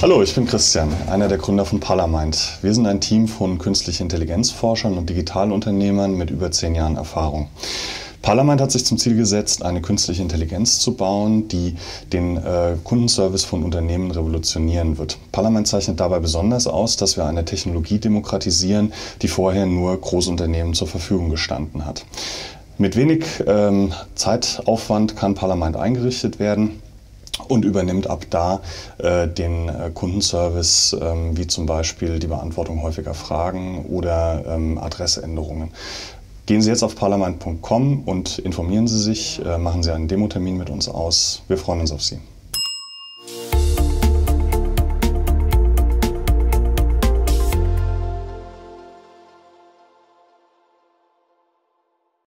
Hallo, ich bin Christian, einer der Gründer von Parlamind. Wir sind ein Team von künstlichen Intelligenzforschern und Digitalunternehmern mit über zehn Jahren Erfahrung. Parlament hat sich zum Ziel gesetzt, eine künstliche Intelligenz zu bauen, die den äh, Kundenservice von Unternehmen revolutionieren wird. Parlament zeichnet dabei besonders aus, dass wir eine Technologie demokratisieren, die vorher nur Großunternehmen zur Verfügung gestanden hat. Mit wenig ähm, Zeitaufwand kann Parlament eingerichtet werden und übernimmt ab da äh, den äh, Kundenservice, ähm, wie zum Beispiel die Beantwortung häufiger Fragen oder ähm, Adressänderungen. Gehen Sie jetzt auf parlament.com und informieren Sie sich, äh, machen Sie einen Demotermin mit uns aus. Wir freuen uns auf Sie.